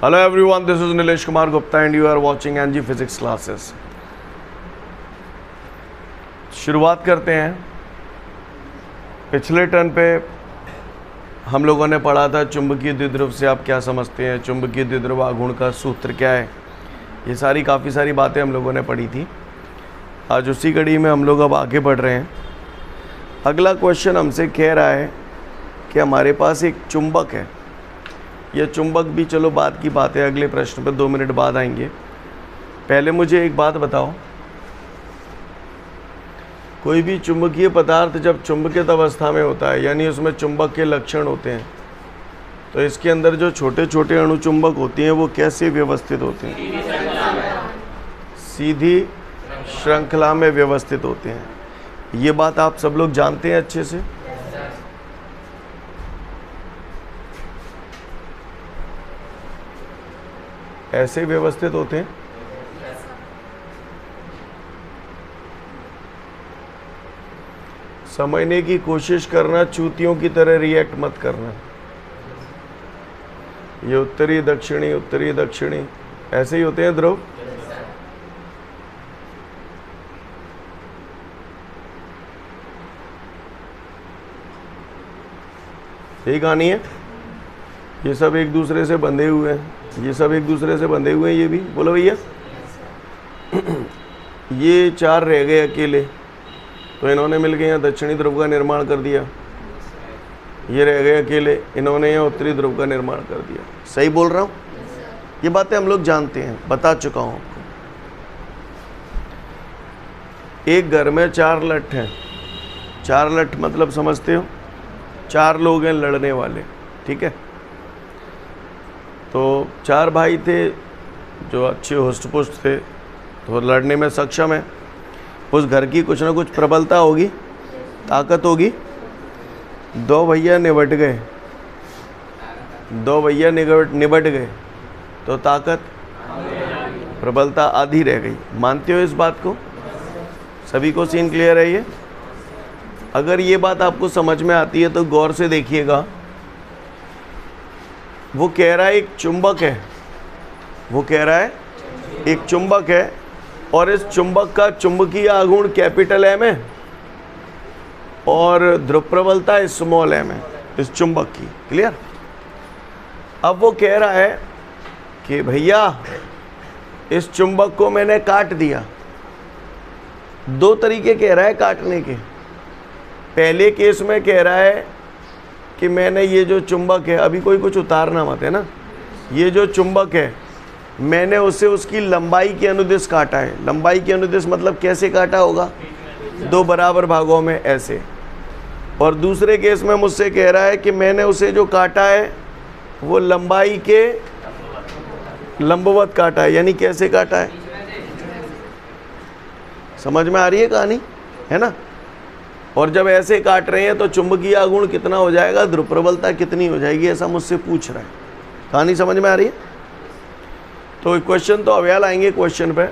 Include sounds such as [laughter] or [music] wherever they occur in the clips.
Hello everyone, this is Nilesh Kumar Gupta and you are watching NG Physics classes. शुरुआत करते हैं। पिछले turn पे हम लोगों ने पढ़ा था चुंबकीय द्विध्रुव से आप क्या समझते हैं? चुंबकीय द्विध्रुव आघूर्ण का सूत्र क्या है? ये सारी काफ़ी सारी बातें हम लोगों ने पढ़ी थी। आज उसी कड़ी में हम लोग अब आगे बढ़ रहे हैं। अगला क्वेश्चन हमसे कह रहा है कि हमारे पास एक चुंबक है। यह चुंबक भी, चलो बाद की बात है, अगले प्रश्न पर दो मिनट बाद आएँगे। पहले मुझे एक बात बताओ। कोई भी चुंबकीय पदार्थ जब चुंबकित अवस्था में होता है, यानी उसमें चुंबक के लक्षण होते हैं तो इसके अंदर जो छोटे छोटे अणुचुंबक होते हैं, वो कैसे व्यवस्थित होते हैं? सीधी श्रृंखला में व्यवस्थित होते हैं। ये बात आप सब लोग जानते हैं अच्छे से? ऐसे व्यवस्थित होते हैं? समझने की कोशिश करना, चूतियों की तरह रिएक्ट मत करना। ये उत्तरी, दक्षिणी उत्तरी, दक्षिणी, ऐसे ही होते हैं ध्रुव? यही कहानी है? ये सब एक दूसरे से बंधे हुए हैं। ये सब एक दूसरे से बंधे हुए हैं, ये भी। बोलो भैया। [clears throat] ये चार रह गए अकेले। तो इन्होंने मिलकर यहाँ दक्षिणी ध्रुव का निर्माण कर दिया। ये रह गए अकेले। इन्होंने यहाँ उत्तरी ध्रुव का निर्माण कर दिया। सही बोल रहा हूँ? ये बातें हम लोग जानते हैं। बता चुका हूँ आपको। एक घर में चार लठ हैं। चार लठ मतलब समझते हो? चार लोग हैं लड़ने वाले। ठीक है? तो चार भाई थे जो अच्छे हुस्ट पुष्ट थे तो लड़ने में सक्षम है। उस घर की कुछ ना कुछ प्रबलता होगी, ताकत होगी। दो भैया निबट गए। दो भैया निबट निबट गए। तो ताकत, प्रबलता आधी रह गई। मानते हो इस बात को? सभी को सीन क्लियर है ये? अगर ये बात आपको समझ में आती है तो गौर से देखिएगा। वो कह रहा है एक चुंबक है। वो कह रहा है एक चुंबक है और इस चुंबक का चुंबकीय आघूर्ण कैपिटल एम है और ध्रुव प्रबलता स्मॉल एम है, इस चुंबक की। क्लियर अब वो कह रहा है कि भैया, इस चुंबक को मैंने काट दिया। दो तरीके कह रहा है काटने के। पहले केस में कह रहा है कि मैंने ये जो चुंबक है, अभी कोई कुछ उतारना मत, है ना? ये जो चुंबक है, मैंने उसे उसकी लंबाई के अनुदेश काटा है। लंबाई के अनुदिश मतलब कैसे काटा होगा? दो बराबर भागों में ऐसे। और दूसरे केस में मुझसे कह रहा है कि मैंने उसे जो काटा है, वो लंबाई के लंबवत काटा है। यानी कैसे काटा है? समझ में आ रही है कहानी? है ना? और जब ऐसे काट रहे हैं तो चुंबकीय आघूर्ण कितना हो जाएगा? ध्रुव प्रबलता कितनी हो जाएगी? ऐसा मुझसे पूछ रहा है। कहानी समझ में आ रही है? तो क्वेश्चन तो अवयाल आएँगे क्वेश्चन पे।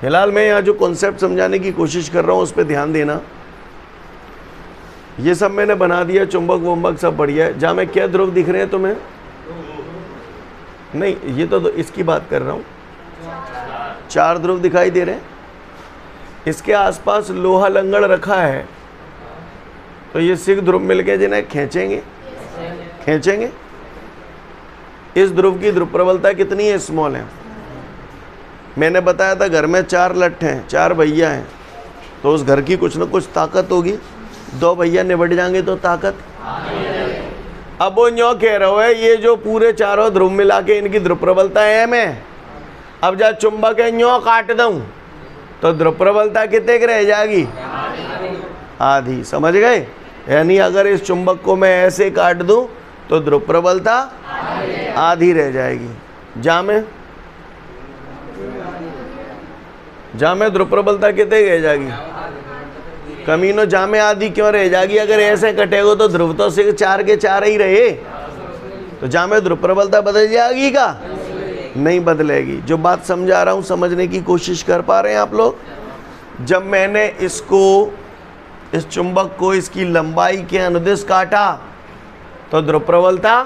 फ़िलहाल मैं यहाँ जो कॉन्सेप्ट समझाने की कोशिश कर रहा हूँ, उस पर ध्यान देना। ये सब मैंने बना दिया, चुंबक, वुंबक सब बढ़िया है। जहाँ मैं क्या ध्रुव दिख रहे हैं तुम्हें नहीं, ये तो इसकी बात कर रहा हूँ। चार ध्रुव दिखाई दे रहे हैं। इसके आसपास लोहा लंगड़ रखा है। तो ये सिख ध्रुव मिलके जिन्हें खींचेंगे? खींचेंगे? इस ध्रुव की ध्रुव प्रबलता कितनी है स्मॉल है? मैंने बताया था घर में चार लठ हैं, चार भैया हैं तो उस घर की कुछ ना कुछ ताकत होगी। दो भैया निबट जाएँगे तो ताकत? अब वो न्यो कह रहे हो ये जो पूरे चारों ध्रुव मिला के इनकी ध्रुव प्रबलता है मैं अब जा चुंबक है न्यो काट दूँ तो ध्रुव प्रबलता कितने रह जाएगी? आधी। समझ गए? यानी अगर इस चुंबक को मैं ऐसे काट दूँ तो ध्रुव प्रबलता आधी रह जाएगी। जा में जा में ध्रुव प्रबलता कितने रह जाएगी? कमीनो जा में आधी क्यों रह जाएगी? अगर ऐसे कटेगो तो ध्रुव तो सिर्फ़ चार के चार ही रहे। तो जा में ध्रुव प्रबलता बदल जाएगी का? नहीं बदलेगी। जो बात समझा रहा हूँ, समझने की कोशिश कर पा रहे हैं आप लोग। जब मैंने इसको इस चुंबक को इसकी लंबाई के अनुदिश काटा तो ध्रुव प्रबलता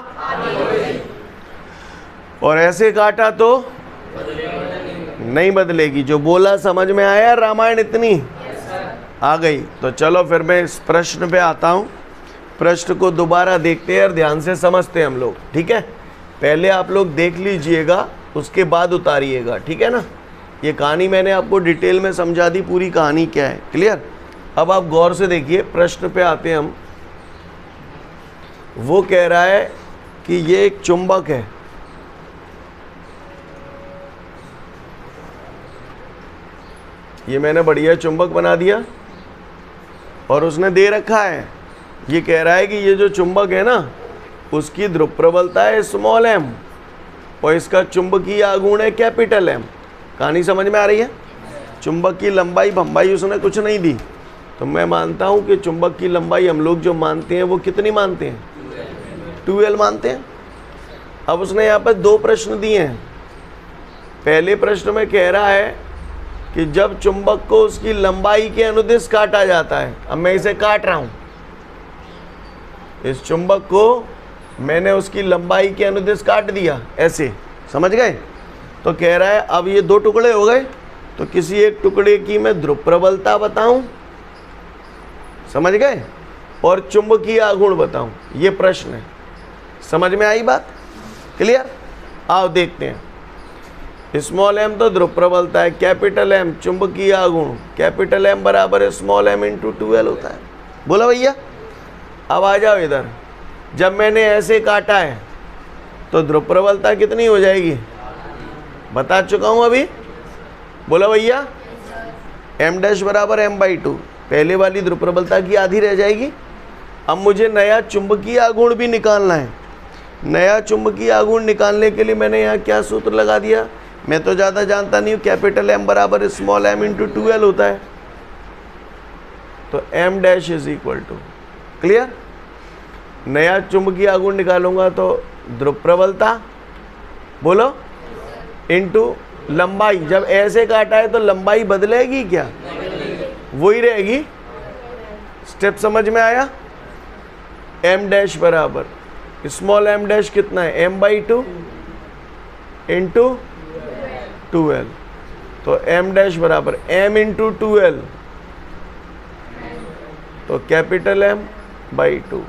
और ऐसे काटा तो नहीं बदलेगी। जो बोला समझ में आया, रामायण इतनी आ गई। तो चलो फिर मैं इस प्रश्न पे आता हूँ। प्रश्न को दोबारा देखते हैं और ध्यान से समझते हैं हम लोग, ठीक है? पहले आप लोग देख लीजिएगा, उसके बाद उतारिएगा, ठीक है ना? ये कहानी मैंने आपको डिटेल में समझा दी, पूरी कहानी क्या है, क्लियर? अब आप गौर से देखिए, प्रश्न पे आते हैं हम। वो कह रहा है कि ये एक चुंबक है। ये मैंने बढ़िया चुंबक बना दिया और उसने दे रखा है। ये कह रहा है कि ये जो चुंबक है ना, उसकी ध्रुव प्रबलता है स्मॉल एम और इसका चुंबकीय आगुण है कैपिटल एम कहानी समझ में आ रही है? चुंबक की लंबाई, भंबाई उसने कुछ नहीं दी। तो मैं मानता हूँ कि चुंबक की लंबाई हम लोग जो मानते हैं, वो कितनी मानते हैं? ट्वेल्व मानते हैं? अब उसने यहाँ पर दो प्रश्न दिए हैं। पहले प्रश्न में कह रहा है कि जब चुंबक को उसकी लंबाई के अनुदिश काटा जाता है, अब मैं इसे काट रहा हूँ। इस चुंबक को मैंने उसकी लंबाई के अनुदिश काट दिया, ऐसे। समझ गए? तो कह रहा है, अब ये दो टुकड़े हो गए तो किसी एक टुकड़े की मैं ध्रुव प्रबलता बताऊँ समझ गए? और चुंबकीय आगुण बताऊँ, ये प्रश्न है। समझ में आई बात? क्लियर आओ देखते हैं। स्मॉल एम तो ध्रुव प्रबलता है कैपिटल एम चुंबकीय आगुण कैपिटल एम बराबर स्मॉल एम इंटू ट्वेल्व होता है। बोला भैया? अब आ जाओ इधर। जब मैंने ऐसे काटा है तो ध्रुव प्रबलता कितनी हो जाएगी? बता चुका हूँ अभी। बोला भैया? एम डैश बराबर एम बाई टू पहले वाली ध्रुव प्रबलता की आधी रह जाएगी। अब मुझे नया चुंबकीय आगुण भी निकालना है। नया चुंबकीय आगुण निकालने के लिए मैंने यहाँ क्या सूत्र लगा दिया? मैं तो ज़्यादा जानता नहीं हूँ, कैपिटल एम बराबर स्मॉल एम इंटू ट्वेल्व होता है। तो M dash is equal to clear नया चुंबकीय आगुण निकालूँगा तो ध्रुव प्रबलता बोलो? इंटू लंबाई, जब ऐसे काटा है तो लंबाई बदलेगी क्या? वही रहेगी। स्टेप समझ में आया? एम डैश बराबर। स्मॉल एम डैश कितना है? M by two into two L तो एम डैश बराबर। एम इंटू ट्वेल्व तो कैपिटल एम बाई टू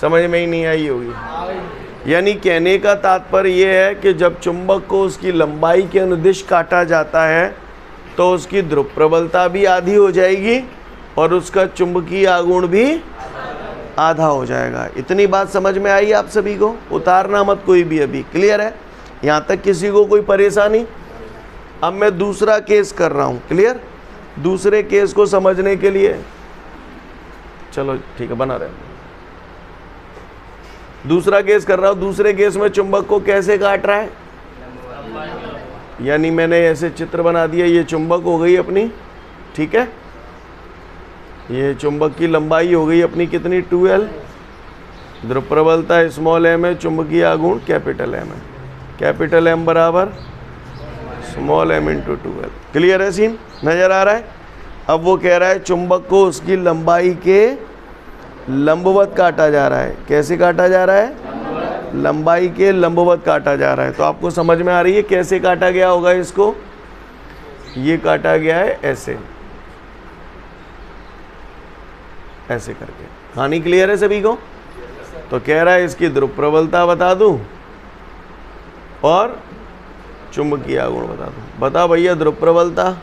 समझ में ही नहीं आई होगी। यानी कहने का तात्पर्य यह है कि जब चुंबक को उसकी लंबाई के अनुदिश काटा जाता है तो उसकी ध्रुव प्रबलता भी आधी हो जाएगी और उसका चुंबकीय आगुण भी आधा हो जाएगा। इतनी बात समझ में आई आप सभी को? उतारना मत कोई भी अभी। क्लियर है? यहाँ तक किसी को कोई परेशानी? अब मैं दूसरा केस कर रहा हूँ। क्लियर दूसरे केस को समझने के लिए। चलो, ठीक है, बना रहे दूसरा केस कर रहा हूँ। दूसरे केस में चुंबक को कैसे काट रहा है? यानी मैंने ऐसे चित्र बना दिया ये चुंबक हो गई अपनी, ठीक है? ये चुंबक की लंबाई हो गई अपनी कितनी? ट्वेल्व ध्रुव प्रबलता स्मॉल एम है, चुंबकीय आगुण कैपिटल एम है। कैपिटल एम बराबर small M into twelve clear है सीन? नज़र आ रहा है? अब वो कह रहा है चुंबक को उसकी लंबाई के लंबवत काटा जा रहा है। कैसे काटा जा रहा है? लंबाई के लंबवत काटा जा रहा है। तो आपको समझ में आ रही है कैसे काटा गया होगा इसको? ये काटा गया है ऐसे। ऐसे करके। कहानी क्लियर है सभी को? तो कह रहा है इसकी ध्रुव प्रबलता बता दूँ और चुंबकीय आगुण बता दूँ। बता भैया ध्रुव प्रबलता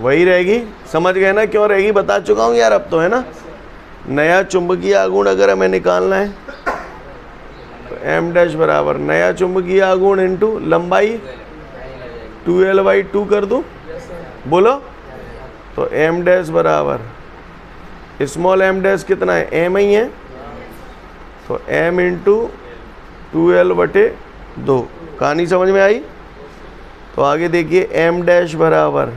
वही रहेगी। समझ गए ना? क्यों रहेगी? बता चुका हूँ यार, अब तो है ना? नया चुंबकीय आगुण अगर हमें निकालना है एम डैश बराबर। नया चुंबकीय आगुण इंटू लंबाई टू एल बाई टू कर दूँ। बोलो? तो एम डैश बराबर। स्मॉल एम डैश कितना है? एम ही है। तो एम इंटू टू एल बटे दो। कहानी समझ में आई? तो आगे देखिए एम डैश बराबर।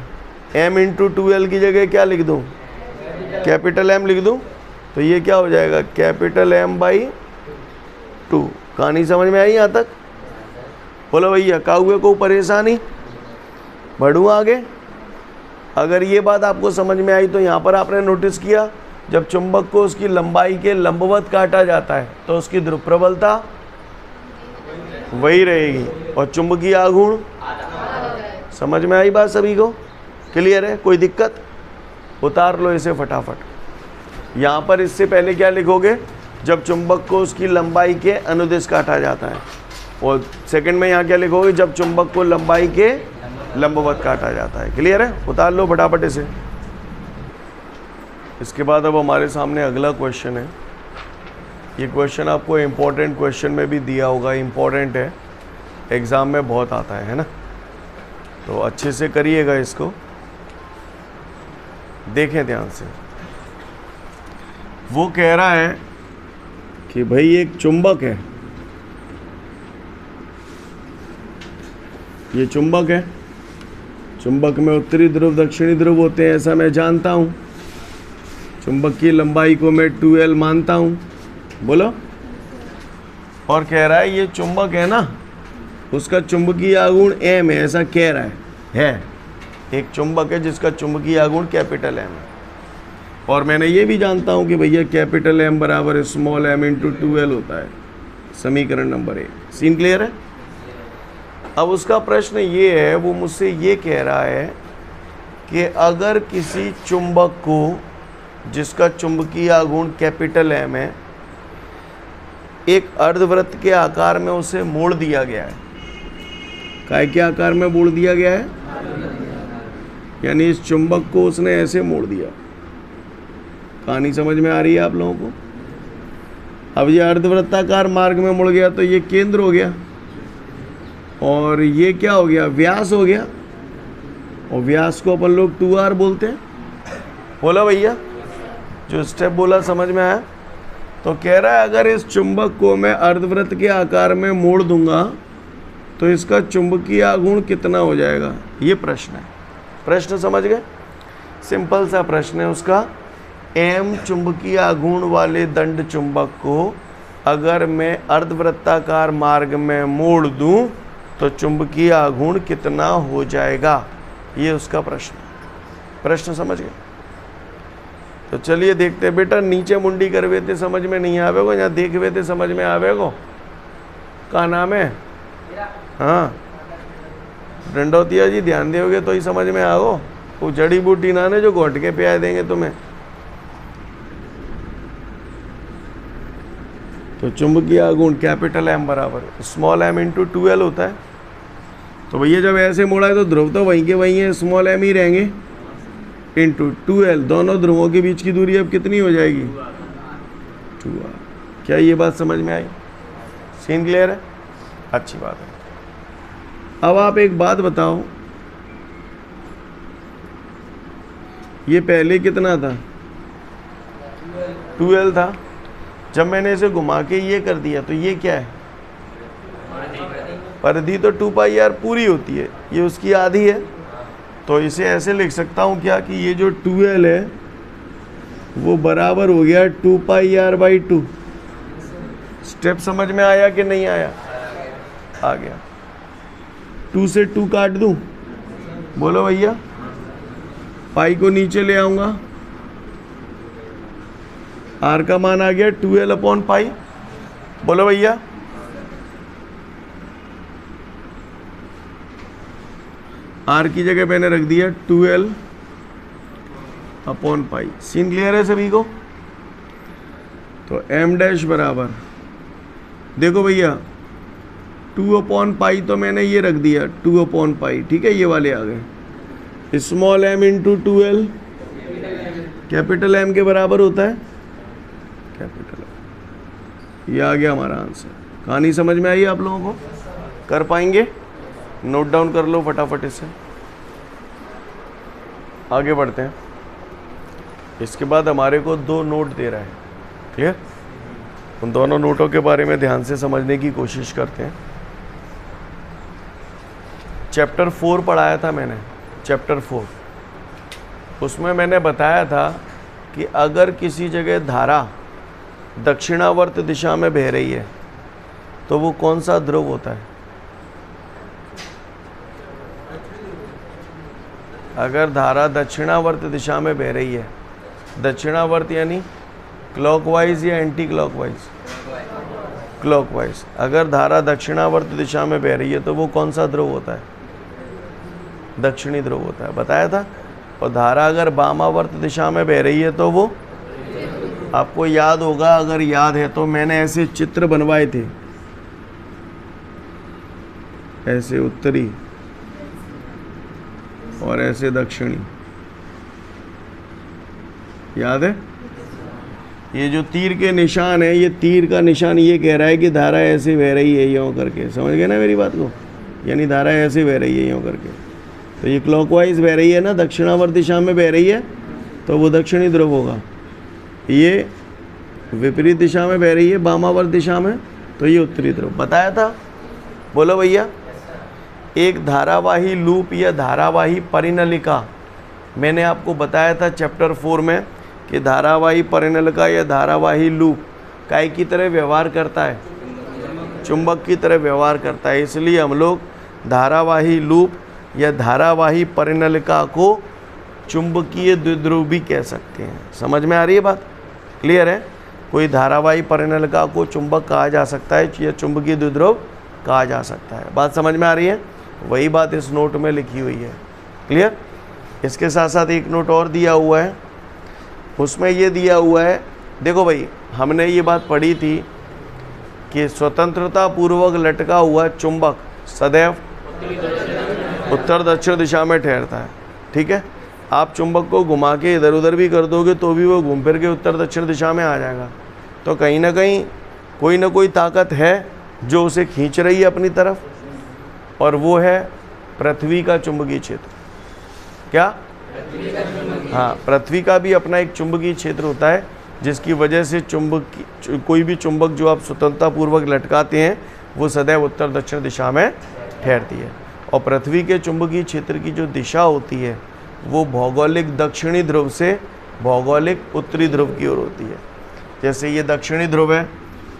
एम इंटू टू एल की जगह क्या लिख दूँ? कैपिटल एम लिख दूँ। तो ये क्या हो जाएगा? कैपिटल एम बाई टू कहानी समझ में आई यहाँ तक? बोलो भैया काउए को परेशानी? बढ़ू आगे? अगर ये बात आपको समझ में आई तो यहाँ पर आपने नोटिस किया, जब चुंबक को उसकी लंबाई के लंबवत काटा जाता है तो उसकी ध्रुव प्रबलता वही रहेगी। और चुंबकीय आघूर्ण? समझ में आई बात सभी को? क्लियर है? कोई दिक्कत? उतार लो इसे फटाफट। यहाँ पर इससे पहले क्या लिखोगे? जब चुंबक को उसकी लंबाई के अनुदेश काटा जाता है। और सेकंड में यहाँ क्या लिखोगे? जब चुंबक को लंबाई के लंबवत काटा जाता है। क्लियर है? उतार लो फटाफट इसे। इसके बाद अब हमारे सामने अगला क्वेश्चन है। ये क्वेश्चन आपको इम्पोर्टेंट क्वेश्चन में भी दिया होगा। इम्पोर्टेंट है। एग्ज़ाम में बहुत आता है है ना? तो अच्छे से करिएगा इसको। देखें ध्यान से। वो कह रहा है कि भाई एक चुंबक है। ये चुंबक है। चुंबक में उत्तरी ध्रुव, दक्षिणी ध्रुव होते हैं ऐसा मैं जानता हूँ। चुंबक की लंबाई को मैं टू एल मानता हूँ। बोलो। और कह रहा है ये चुंबक है ना? उसका चुंबकीय आगुण एम है, ऐसा कह रहा है। है। एक चुंबक है जिसका चुंबकीय आगुण कैपिटल एम है। और मैंने ये भी जानता हूँ कि भैया कैपिटल एम बराबर small M into two L होता है। समीकरण नंबर एक। सीन क्लियर है? अब उसका प्रश्न ये है, वो मुझसे ये कह रहा है कि अगर किसी चुंबक को, जिसका चुंबकीय आघूर्ण कैपिटल एम है, एक अर्धवृत्त के आकार में उसे मोड़ दिया गया है। काय के आकार में मोड़ दिया गया है? यानी इस चुंबक को उसने ऐसे मोड़ दिया। कहानी समझ में आ रही है आप लोगों को? अब ये अर्धवृत्ताकार मार्ग में मुड़ गया तो ये केंद्र हो गया। और ये क्या हो गया? व्यास हो गया। और व्यास को अपन लोग टू आर बोलते हैं। बोला भैया, जो स्टेप बोला समझ में आया? तो कह रहा है, अगर इस चुंबक को मैं अर्धवृत्त के आकार में मोड़ दूँगा तो इसका चुंबकीय आघूर्ण कितना हो जाएगा? ये प्रश्न है। प्रश्न समझ गए? सिंपल सा प्रश्न है उसका। एम चुंबकीय आघूर्ण वाले दंड चुंबक को अगर मैं अर्धवृत्ताकार मार्ग में मोड़ दूँ तो चुंबकीय आघूर्ण कितना हो जाएगा? ये उसका प्रश्न प्रश्न समझ गए? तो चलिए देखते बेटा, नीचे मुंडी करवे थे समझ में नहीं आवेगो यहाँ देखवे थे समझ में आवेगो का? नाम है? हाँ। डंडौतिया जी, ध्यान दोगे तो ही समझ में आओ। वो जड़ी बूटी ना ने जो घोट के पिया देंगे तुम्हें। तो चुंबकीय आघूर्ण कैपिटल एम बराबर small M into two L होता है। तो भैया, जब ऐसे मोड़ा है तो ध्रुव तो वहीं के वहीं है स्मॉल एम ही रहेंगे। इंटू टू एल दोनों ध्रुवों के बीच की दूरी अब कितनी हो जाएगी? टू आर क्या ये बात समझ में आई? सीन क्लियर है? अच्छी बात है। अब आप एक बात बताओ। ये पहले कितना था? ट्वेल्व था। जब मैंने इसे घुमा के ये कर दिया तो ये क्या है? परिधि तो टू पाई आर पूरी होती है, ये उसकी आधी है। तो इसे ऐसे लिख सकता हूँ क्या कि ये जो ट्वेल्व है, वो बराबर हो गया two pi R by two. Step समझ में आया कि नहीं आया? आ गया। टू से टू काट दूँ? बोलो भैया। पाई को नीचे ले आऊँगा। आर का मान आ गया ट्वेल्व अपॉन पाई बोलो भैया। आर की जगह मैंने रख दिया twelve upon pi scene clear है सभी को? तो एम डैश बराबर। देखो भैया टू अपॉन पाई तो मैंने ये रख दिया टू अपॉन पाई ठीक है, ये वाले आ गए। Small M into two L capital M के बराबर होता है। कैपिटल ये आ गया हमारा आंसर कहानी समझ में आई आप लोगों को? कर पाएँगे? नोट डाउन कर लो फटाफट इसे. आगे बढ़ते हैं. इसके बाद हमारे को दो नोट दे रहा है. क्लियर उन दोनों नोटों के बारे में ध्यान से समझने की कोशिश करते हैं. चैप्टर फोर पढ़ाया था मैंने. चैप्टर फोर उसमें मैंने बताया था कि अगर किसी जगह धारा दक्षिणावर्त दिशा में बह रही है तो वो कौन सा ध्रुव होता है? अगर धारा दक्षिणावर्त दिशा में बह रही है, दक्षिणावर्त यानी क्लॉकवाइज या एंटी क्लॉकवाइज क्लॉकवाइज अगर धारा दक्षिणावर्त दिशा में बह रही है तो वो कौन सा ध्रुव होता है? दक्षिणी ध्रुव होता है। बताया था? और धारा अगर वामावर्त दिशा में बह रही है तो वो आपको याद होगा, अगर याद है तो मैंने ऐसे चित्र बनवाए थे। ऐसे उत्तरी और ऐसे दक्षिणी। याद है? ये जो तीर के निशान है, ये तीर का निशान ये कह रहा है कि धारा ऐसे बह रही है यूँ करके। समझ गए ना मेरी बात को? यानी धारा ऐसे बह रही है यूँ करके। तो ये क्लॉकवाइज बह रही है ना, दक्षिणावर्त दिशा में बह रही है तो वो दक्षिणी ध्रुव होगा। ये विपरीत दिशा में बह रही है वामावर्त दिशा में तो ये उत्तरी ध्रुव। बताया था? बोलो भैया। एक धारावाही लूप या धारावाही परिनलिका। मैंने आपको बताया था चैप्टर फोर में कि धारावाही परिनलिका या धारावाही लूप काय की तरह व्यवहार करता है? चुंबक की तरह व्यवहार करता है। इसलिए हम लोग धारावाही लूप या धारावाही परिनलिका को चुंबकीय द्विध्रुव भी कह सकते हैं। समझ में आ रही है बात? क्लियर है? कोई धारावाही परिनलिका को चुंबक कहा जा सकता है, या चुंबकीय द्विध्रुव कहा जा सकता है। बात समझ में आ रही है? वही बात इस नोट में लिखी हुई है। क्लियर? इसके साथ साथ एक नोट और दिया हुआ है। उसमें ये दिया हुआ है, देखो भाई, हमने ये बात पढ़ी थी कि स्वतंत्रता पूर्वक लटका हुआ चुंबक सदैव उत्तर दक्षिण दिशा में ठहरता है। ठीक है? आप चुंबक को घुमा के इधर उधर भी कर दोगे तो भी वो घूम फिर के उत्तर दक्षिण दिशा में आ जाएगा। तो कहीं ना कहीं कोई ना कोई ताकत है जो उसे खींच रही है अपनी तरफ़, और वो है पृथ्वी का चुंबकीय क्षेत्र। क्या? हाँ पृथ्वी का भी अपना एक चुंबकीय क्षेत्र होता है, जिसकी वजह से चुंबक कोई भी चुंबक जो आप स्वतंत्रता पूर्वक लटकाते हैं, वो सदैव उत्तर दक्षिण दिशा में ठहरती है। और पृथ्वी के चुंबकीय क्षेत्र की जो दिशा होती है वो भौगोलिक दक्षिणी ध्रुव से भौगोलिक उत्तरी ध्रुव की ओर होती है। जैसे ये दक्षिणी ध्रुव है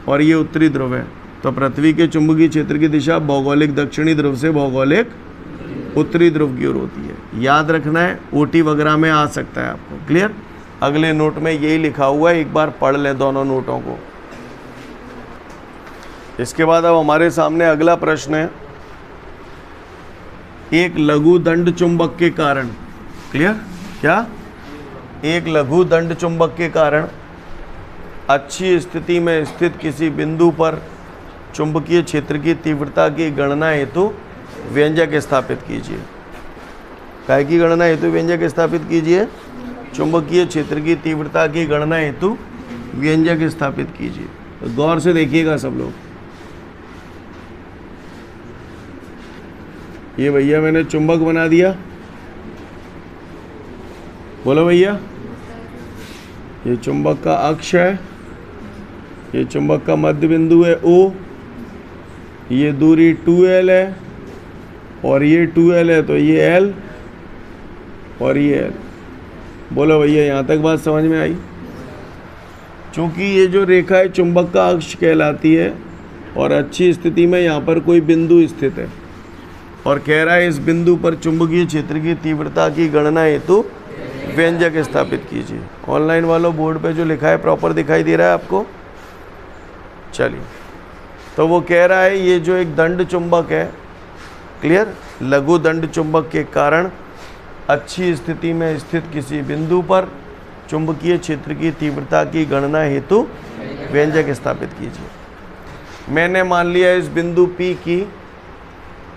और ये उत्तरी ध्रुव है तो पृथ्वी के चुंबकीय क्षेत्र की दिशा भौगोलिक दक्षिणी ध्रुव से भौगोलिक उत्तरी ध्रुव की ओर होती है। याद रखना है ओटी वगैरह में आ सकता है आपको। क्लियर अगले नोट में यही लिखा हुआ है, एक बार पढ़ लें दोनों नोटों को। इसके बाद अब हमारे सामने अगला प्रश्न है, एक लघु दंड चुंबक के कारण क्लियर क्या? एक लघु दंड चुंबक के कारण अच्छी स्थिति में स्थित किसी बिंदु पर चुंबकीय क्षेत्र की तीव्रता की गणना हेतु व्यंजक स्थापित कीजिए। काय की गणना हेतु व्यंजक स्थापित कीजिए? चुंबकीय क्षेत्र की तीव्रता की गणना हेतु व्यंजक स्थापित कीजिए। तो गौर से देखिएगा सब लोग। ये भैया मैंने चुंबक बना दिया। बोलो भैया। ये चुंबक का अक्ष है। ये चुंबक का मध्य बिंदु है ओ ये दूरी 2l है। और ये 2l है तो ये l और ये l बोलो भैया, यहाँ तक बात समझ में आई? चूँकि ये जो रेखा है, चुंबक का अक्ष कहलाती है, और अच्छी स्थिति में यहाँ पर कोई बिंदु स्थित है। और कह रहा है, इस बिंदु पर चुंबकीय क्षेत्र की तीव्रता की गणना हेतु व्यंजक स्थापित कीजिए। ऑनलाइन वालों बोर्ड पे जो लिखा है, प्रॉपर दिखाई दे रहा है आपको? चलिए। तो वो कह रहा है, ये जो एक दंड चुंबक है, क्लियर? लघु दंड चुंबक के कारण अच्छी स्थिति में स्थित किसी बिंदु पर चुंबकीय क्षेत्र की तीव्रता की गणना हेतु व्यंजक स्थापित कीजिए। मैंने मान लिया इस बिंदु P की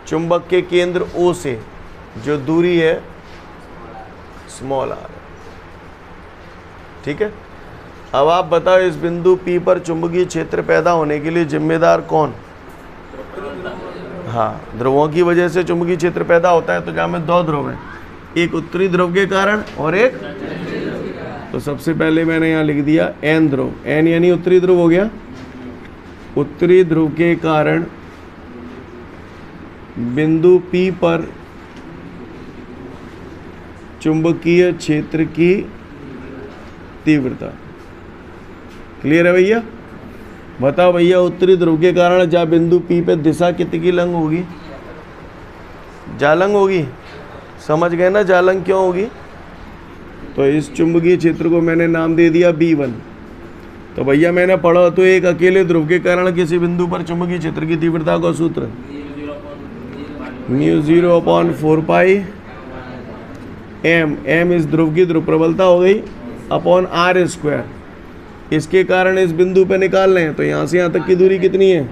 चुंबक के केंद्र O से जो दूरी है स्मॉल आर ठीक है? अब आप बताओ, इस बिंदु P पर चुंबकीय क्षेत्र पैदा होने के लिए जिम्मेदार कौन? हाँ ध्रुवों की वजह से चुंबकीय क्षेत्र पैदा होता है तो जहाँ में दो ध्रुव हैं। एक उत्तरी ध्रुव के कारण और एक तो सबसे पहले मैंने यहाँ लिख दिया एन ध्रुव। एन यानी उत्तरी ध्रुव हो गया। उत्तरी ध्रुव के कारण बिंदु पी पर चुंबकीय क्षेत्र की तीव्रता। क्लियर है भैया? बताओ भैया, उत्तरी ध्रुव के कारण जहाँ बिंदु P पे दिशा कितनी की लंग होगी? जालंग होगी? समझ गए ना जालंग क्यों होगी? तो इस चुंबकीय क्षेत्र को मैंने नाम दे दिया बी वन तो भैया, मैंने पढ़ा तो एक अकेले ध्रुव के कारण किसी बिंदु पर चुंबकीय क्षेत्र की तीव्रता का सूत्र। Mu zero upon four pi M M इस ध्रुव की ध्रुव प्रबलता हो गई अपॉन आर स्क्वायर इसके कारण इस बिंदु पे निकाल लें तो यहाँ से यहाँ तक की दूरी कितनी है?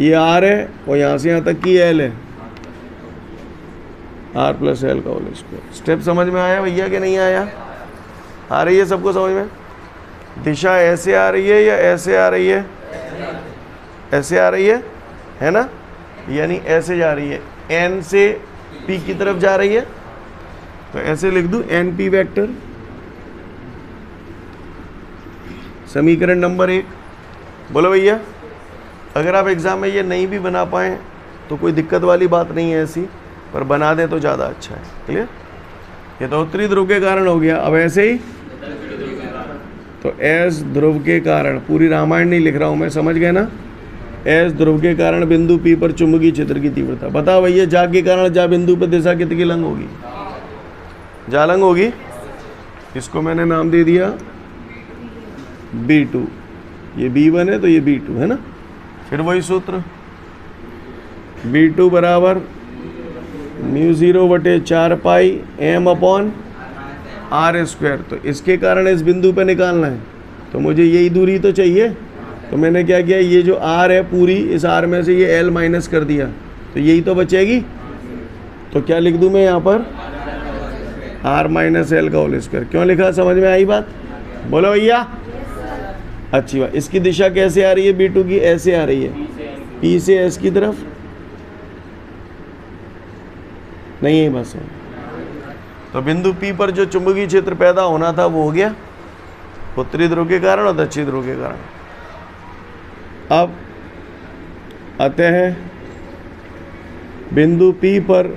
ये आर है और यहाँ से यहाँ तक की एल है। आर प्लस एल का होल स्क्वायर स्टेप समझ में आया भैया कि नहीं आया? आ रही है सबको समझ में? दिशा ऐसे आ रही है या ऐसे आ रही है? ऐसे आ रही है है ना? यानी ऐसे जा रही है। एन से पी की तरफ़ जा रही है तो ऐसे लिख दूँ एन पी वैक्टर समीकरण नंबर एक। बोलो भैया, अगर आप एग्ज़ाम में ये नहीं भी बना पाए तो कोई दिक्कत वाली बात नहीं है ऐसी, पर बना दें तो ज़्यादा अच्छा है। क्लियर ये तो उत्तरी ध्रुव के कारण हो गया। अब ऐसे ही तो एस ध्रुव के कारण, पूरी रामायण नहीं लिख रहा हूँ मैं, समझ गए ना? एस ध्रुव के कारण बिंदु पी पर चुंबकीय क्षेत्र की तीव्रता। बताओ भैया जा के कारण जा बिंदु पर दिशा कितनी लंग होगी? जालंग होगी। इसको मैंने नाम दे दिया बी टू ये बी वन है तो ये बी टू है ना? फिर वही सूत्र। बी टू बराबर म्यू ज़ीरो बटे चार pi M upon R square तो इसके कारण इस बिंदु पे निकालना है। तो मुझे यही दूरी तो चाहिए। तो मैंने क्या किया? ये जो आर है पूरी, इस आर में से ये एल माइनस कर दिया। तो यही तो बचेगी। तो क्या लिख दूँ मैं यहाँ पर? आर माइनस एल का होल स्क्वायर। क्यों लिखा समझ में आई बात? बोलो भैया। अच्छी बात। इसकी दिशा कैसे आ रही है? बी टू की ऐसे आ रही है। पी से एस की तरफ़। नहीं है बस तो बिंदु पी पर जो चुंबकीय क्षेत्र पैदा होना था, वो हो गया। उत्तरी ध्रुव के कारण और दक्षिण ध्रुव के कारण। अब आते हैं। बिंदु पी पर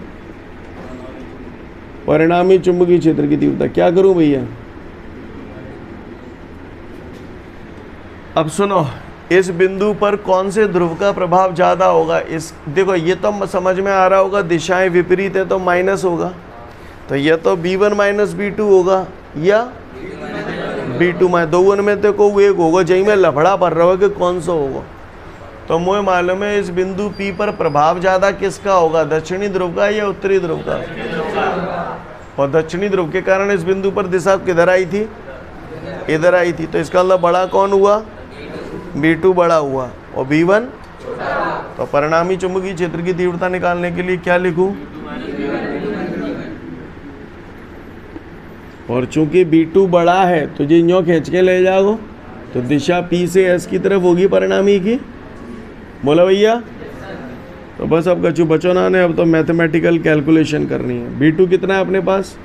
परिणामी चुंबकीय क्षेत्र की तीव्रता। क्या करूँ भैया? अब सुनो, इस बिंदु पर कौन से ध्रुव का प्रभाव ज़्यादा होगा? इस, देखो, ये तो समझ में आ रहा होगा, दिशाएँ विपरीत है तो माइनस होगा। तो ये तो B one minus B two होगा, या बी टू माइनस दो वन में तो को एक होगा, जही में लफड़ा पड़ रहा होगा कि कौन सा होगा। तो मुझे मालूम है, इस बिंदु पी पर प्रभाव ज़्यादा किसका होगा, दक्षिणी ध्रुव का या उत्तरी ध्रुव का? और दक्षिणी ध्रुव के कारण इस बिंदु पर दिशा किधर आई थी? इधर आई थी। तो इसका मतलब बड़ा कौन हुआ? बी बड़ा हुआ। और बी तो परिणामी चुंबकीय क्षेत्र की तीव्रता निकालने के लिए क्या लिखूं? और चूँकि बी बड़ा है तो जी यूँ खींच के ले जाओ। तो दिशा पी से एस की तरफ़ होगी परिणामी की। बोला भैया। तो बस अब कचू बचो ना ने अब तो मैथमेटिकल कैलकुलेशन करनी है। बी टू कितना है अपने पास?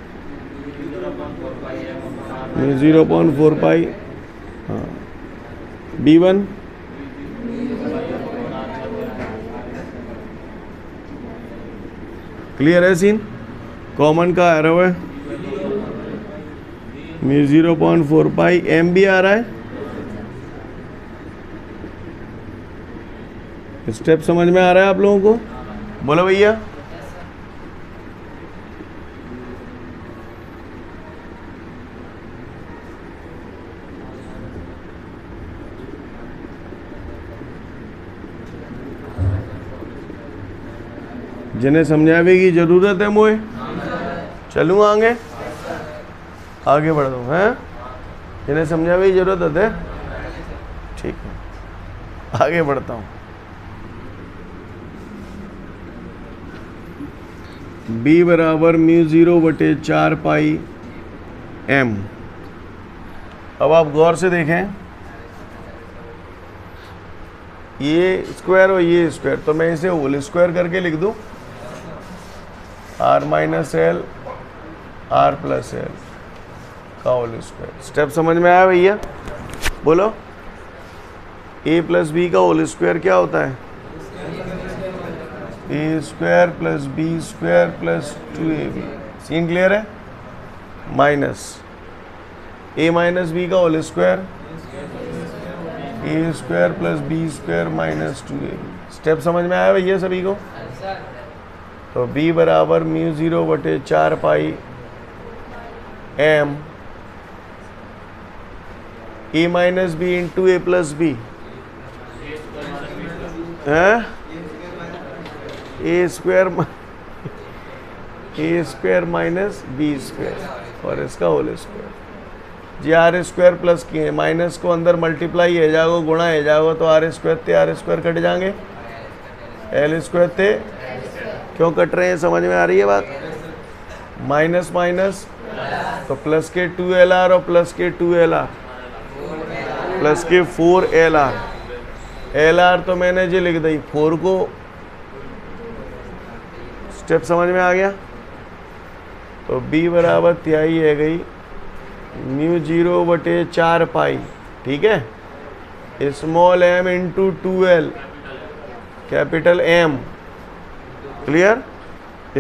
ज़ीरो पॉइंट फोर पाई हाँ। बी वन क्लियर है सीन कॉमन का एरो है। Zero point four pi M भी आ रहा है। स्टेप समझ में आ रहा है आप लोगों को? बोलो भैया। जिन्हें समझावे की ज़रूरत है मोए, चलूँ आगे? आगे बढ़ दो हैं? जिन्हें समझावे की ज़रूरत है, ठीक है। आगे बढ़ता हूँ। बी बराबर म्यू ज़ीरो बटे चार पाई एम। अब आप गौर से देखें। ये स्क्वायर और ये स्क्वायर तो मैं इसे होल स्क्वायर करके लिख दूँ। R minus L, R plus L का होल स्क्वायर। स्टेप समझ में आया भैया? बोलो। ए प्लस बी का होल स्क्वायर क्या होता है? A square plus B square plus two A B scene clear है? माइनस ए माइनस बी का whole square A square plus B square minus two A B step समझ में आया भैया सभी को? तो b बराबर म्यू ज़ीरो बटे चार pi M A minus B into A plus B है? A square A square minus B square और इसका होल स्क्वायर जी आर स्क्वायर प्लस किए माइनस को अंदर मल्टीप्लाई है जाओ गुणा है जाओ तो आर स्क्वायर थे आर स्क्वायर कट जाएँगे। एल स्क्वायर थे क्यों कट रहे हैं, समझ में आ रही है बात? माइनस माइनस तो प्लस के टू एल आर और प्लस के टू एल आर प्लस के four L R L R तो मैंने जी लिख दी फोर को स्टेप समझ में आ गया? तो बी बराबर तिहाई है गई म्यू ज़ीरो बटे चार पाई, ठीक है? Small M into two L capital M clear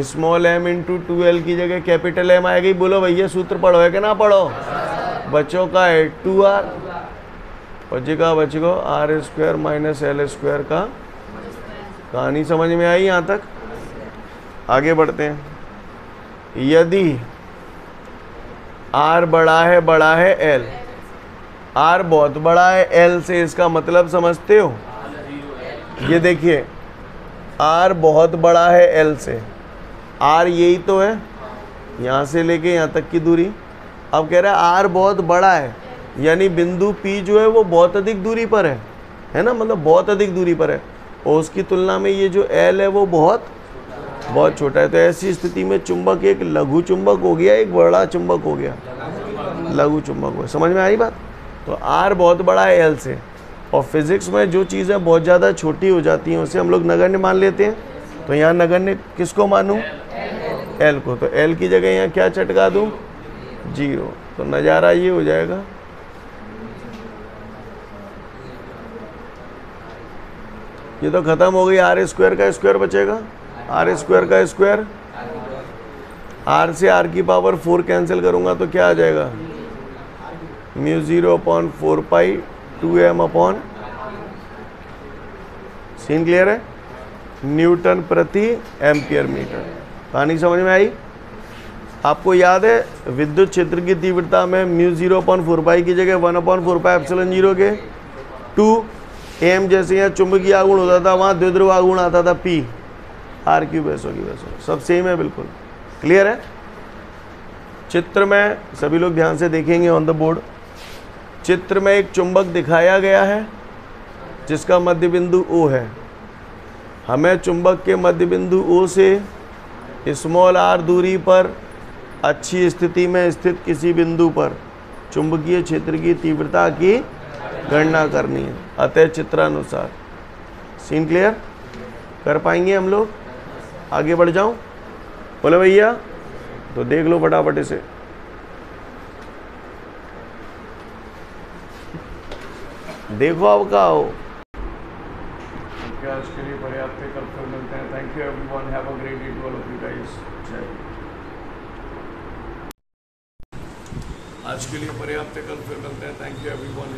small M into two L की जगह कैपिटल एम आएगी बोलो भैया, सूत्र पढ़ो है कि ना पढ़ो? बच्चों का है टू आर बचेगा बचेगा R square minus L square का कहानी समझ में आई यहाँ तक? आगे बढ़ते हैं। यदि आर बड़ा है बड़ा है एल आर बहुत बड़ा है एल से इसका मतलब समझते हो? ये देखिए आर बहुत बड़ा है एल से। आर यही तो है। यहाँ से लेके यहाँ तक की दूरी। अब कह रहा है आर बहुत बड़ा है, यानी बिंदु पी जो है वो बहुत अधिक दूरी पर है। है ना? मतलब बहुत अधिक दूरी पर है। और उसकी तुलना में ये जो एल है वो बहुत बहुत छोटा है तो ऐसी स्थिति में चुंबक एक लघु चुंबक हो गया, एक बड़ा चुंबक हो गया। लघु चुंबक हो समझ में आई बात? तो आर बहुत बड़ा है एल से। और फिजिक्स में जो चीज़ें बहुत ज़्यादा छोटी हो जाती हैं, उसे हम लोग नगण्य मान लेते हैं। तो यहाँ नगण्य किसको मानूँ? एल को। तो एल की जगह यहाँ क्या चटका दूँ? ज़ीरो तो नज़ारा ये हो जाएगा। ये तो ख़त्म हो गई आर स्क्वायर का स्क्वायर बचेगा। आर स्क्वायर का स्क्वायर? आर से आर की पावर फोर कैंसिल करूँगा तो क्या आ जाएगा? Mu zero upon four pi two M upon scene clear है? न्यूटन प्रति एम्पियर मीटर। कहानी समझ में आई? आपको याद है, विद्युत क्षेत्र की तीव्रता में mu zero upon four pi की जगह one upon four pi epsilon zero के टू एम जैसे यहाँ चुंबकीय आगुण होता था, वहाँ द्विध्रुव आगुण आता था, पी। आर क्यू बेस होगी बेस सब सेम है बिल्कुल। क्लियर है? चित्र में सभी लोग ध्यान से देखेंगे ऑन द बोर्ड चित्र में एक चुंबक दिखाया गया है, जिसका मध्य बिंदु ओ है। हमें चुंबक के मध्य बिंदु ओ से स्मॉल आर दूरी पर अच्छी स्थिति में स्थित किसी बिंदु पर चुंबकीय क्षेत्र की तीव्रता की गणना करनी है, अतः चित्रानुसार। सीन क्लियर कर पाएँगे हम लोग? आगे बढ़ जाऊँ? बोले भैया तो देख लो फटाफट इसे. देखो आप का हो। आज के लिए पर्याप्त कल फिर मिलते हैं। Thank you everyone have a great day to all of you guys आज के लिए पर्याप्त कल फिर मिलते हैं। Thank you everyone